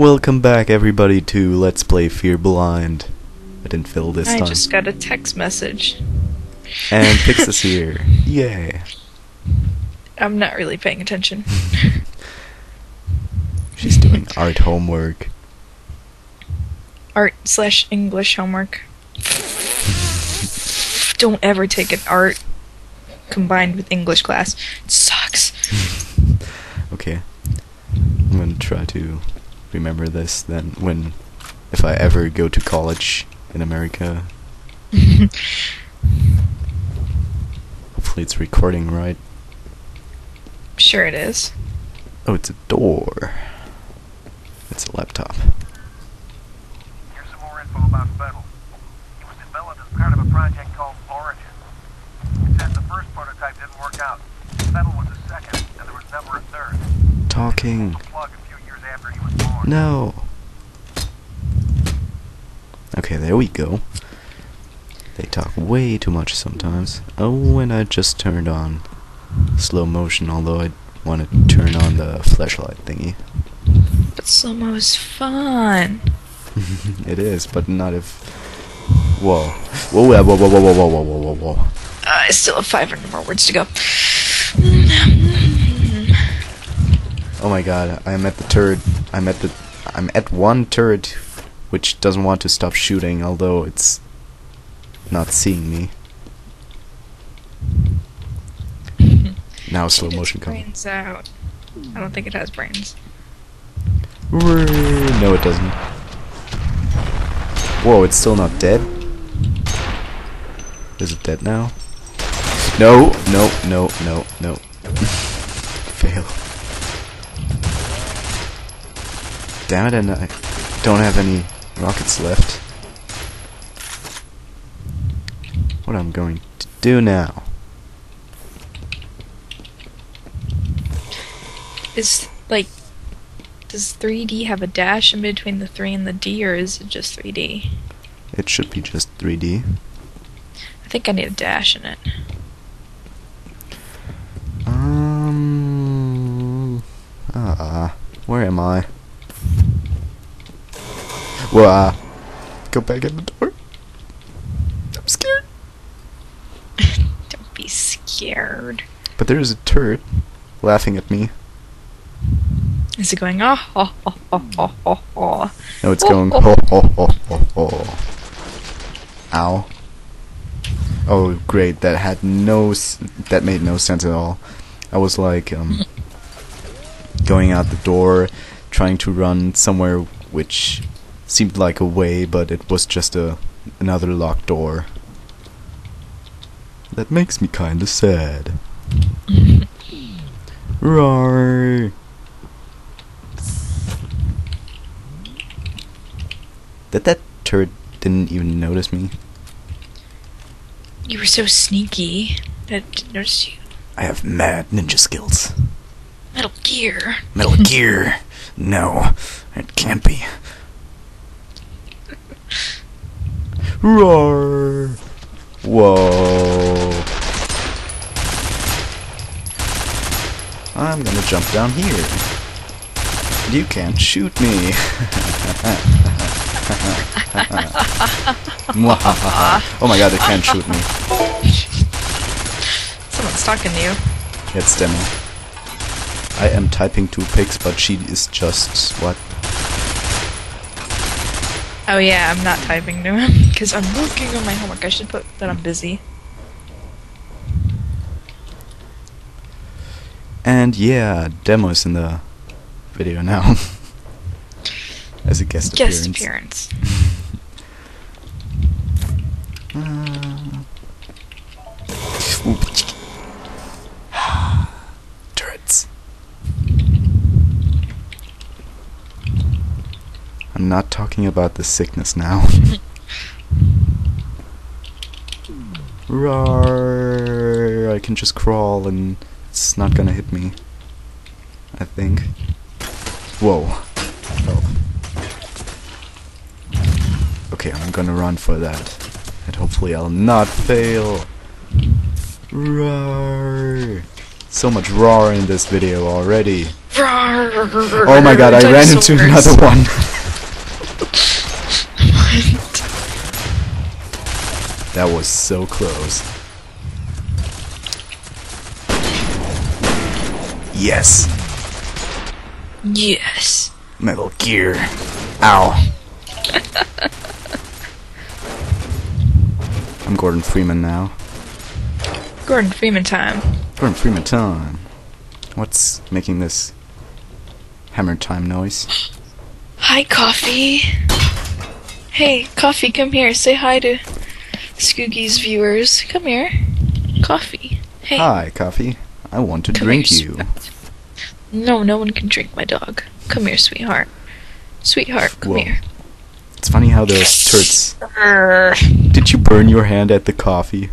Welcome back, everybody, to Let's Play F.E.A.R. Blind. I didn't fill this I time. I just got a text message. And is here. Yay. I'm not really paying attention. She's doing art homework. Art slash English homework. Don't ever take an art combined with English class. It sucks. Okay. I'm gonna try to remember this then when if I ever go to college in America. Hopefully it's recording right. sure it is. Oh, it's a door. It's a laptop. Here's some more info about Fettel. It was developed as part of a project called Origin. It says the first prototype didn't work out. Fettel was the second, and there was never a third. Talking. No. Okay, there we go. They talk way too much sometimes. Oh, and I just turned on slow motion, although I want to turn on the flashlight thingy. But slow mo is fun. it is, but not if. Whoa. Whoa, whoa, whoa, whoa, whoa, whoa, whoa, whoa, whoa, whoa. Uh, I still have 500 more words to go. Oh my god, I'm at the turret. I'm at the. I'm at one turret which doesn't want to stop shooting, although it's not seeing me. Now slow motion coming. Brains out. I don't think it has brains. No, it doesn't. Whoa, it's still not dead? Is it dead now? No, no, no, no, no. Fail. Damn it, and I don't have any rockets left. What I'm going to do now? Is, like, does 3D have a dash in between the 3 and the D, or is it just 3D? It should be just 3D. I think I need a dash in it. Um. Ah. Where am I? Well, uh, go back in the door. I'm scared. Don't be scared. But there is a turret laughing at me. Is it going, oh, oh, oh, oh, oh, oh, oh. No, it's Oh, going. oh. Ho, ho, ho, ho, ho. Ow. Oh, great. That had no. S- that made no sense at all. I was like, um, going out the door, trying to run somewhere which seemed like a way, but it was just a another locked door. That makes me kinda sad. Roar. That that turret didn't even notice me. You were so sneaky. I didn't notice you. I have mad ninja skills. Metal Gear. Metal Gear. No, it can't be. Roar. Whoa. I'm gonna jump down here. You can't shoot me. oh my god, they can't shoot me. Someone's talking to you. It's demo. I am typing two pics, but she is just what? Oh yeah, I'm not typing to him because I'm working on my homework. I should put that I'm busy. And yeah, demos in the video now. As a guest, Guest appearance. appearance. Uh, not talking about the sickness now. Roar! I can just crawl and it's not gonna hit me. I think. Whoa. Oh. Okay, I'm gonna run for that. And hopefully I'll not fail. Roar! So much roar in this video already. Oh my god, I ran into another one. That was so close. Yes, Yes. Metal Gear. Ow. I'm Gordon Freeman now. Gordon Freeman time. Gordon Freeman time. What's making this hammer time noise? Hi, Coffee. Hey, Coffee, come here. Say hi to Skoogie's viewers. Come here. Coffee. Hey. Hi, Coffee. I want to Come drink here, you. No, no one can drink my dog. Come here, sweetheart. Sweetheart, come Whoa. here. It's funny how those turds. Did you burn your hand at the coffee?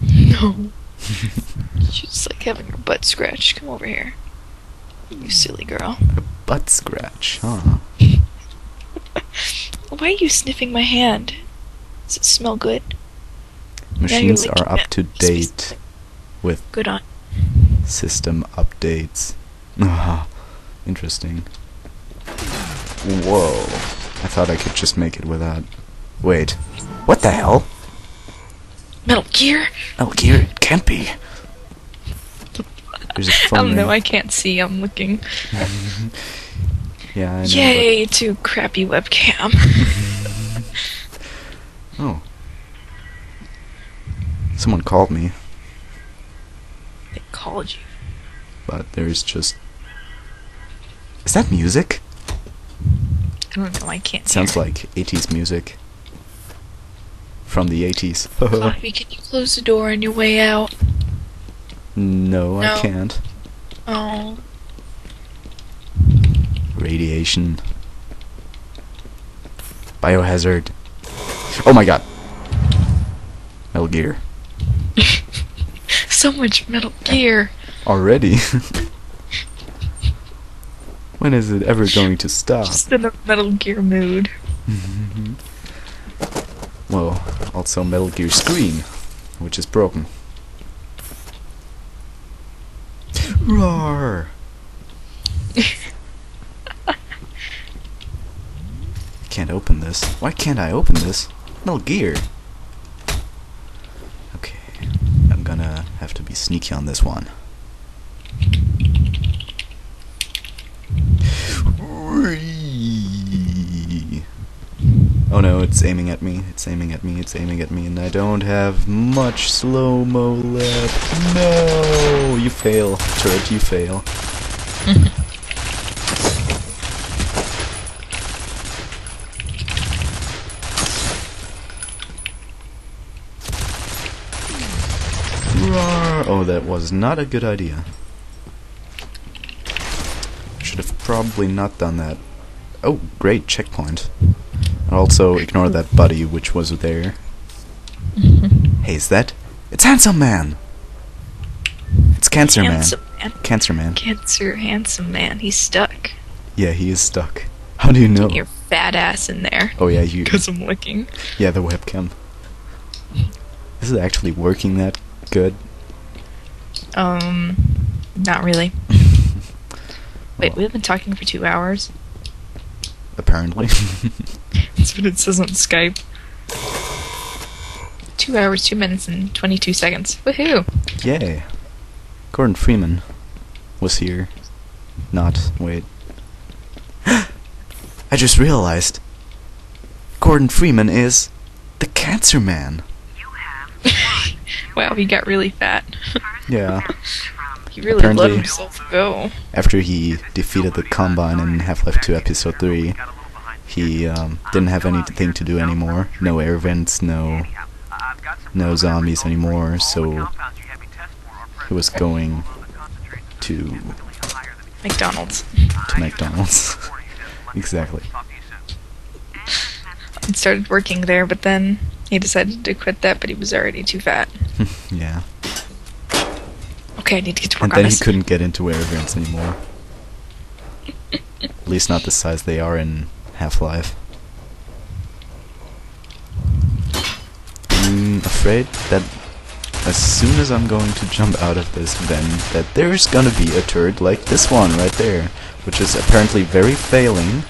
No. She's like having her butt scratched. Come over here. You silly girl. Butt scratch, huh? Why are you sniffing my hand? Does it smell good? Machines are up to date with Good on. system updates. Ah, Interesting. Whoa. I thought I could just make it without. Wait. What the hell? Metal Gear? Metal gear, it can't be. There's a I phone don't know. I can't see. I'm looking. Yeah, I know. Yay Too crappy webcam. Oh. Someone called me, they called you. but there's just. Is that music? I don't know. I can't. Sounds hear. like 80s music. From the 80s. Coffee, can you close the door on your way out? no, I can't. Oh. Radiation. Biohazard. Oh my god. Metal Gear. So much Metal Gear. Already? when is it ever going to stop? Just in a Metal Gear mood. Well, also Metal Gear Screen, which is broken. Roar! can't open this. Why can't I open this? Metal Gear. Okay, I'm gonna have to be sneaky on this one. Oh no, it's aiming at me, it's aiming at me, it's aiming at me, and I don't have much slow-mo left. No! You fail, turret, you fail. Oh, that was not a good idea. Should have probably not done that. Oh, great checkpoint. Also ignore that buddy which was there. Hey, is that? It's Handsome Man! It's Cancer handsome Man. man. Cancer Man. Cancer handsome man. He's stuck. Yeah, he is stuck. How do you know? Get your fat ass in there. Oh yeah, you. Because I'm looking. Yeah, the webcam. Is it actually working that good? Um, not really. Wait, Well, we've been talking for two hours. apparently. That's what it says on Skype. Two hours, two minutes, and 22 seconds. Woohoo! Yay. Gordon Freeman was here. Not, wait. I just realized. Gordon Freeman is the Cancer Man. Wow, he got really fat. Yeah. He really let Apparently- himself go. After he defeated the Combine in Half-Life 2 Episode 3, he um, didn't have anything to do anymore. No air vents, no no zombies anymore, so he was going to McDonald's. to McDonald's. exactly. He started working there, but then he decided to quit that, but he was already too fat. yeah. Okay, I need to get to work And then he couldn't get into air vents anymore. At least not the size they are in Half-Life. I'm afraid that as soon as I'm going to jump out of this vent that there's gonna be a turd like this one right there, which is apparently very failing.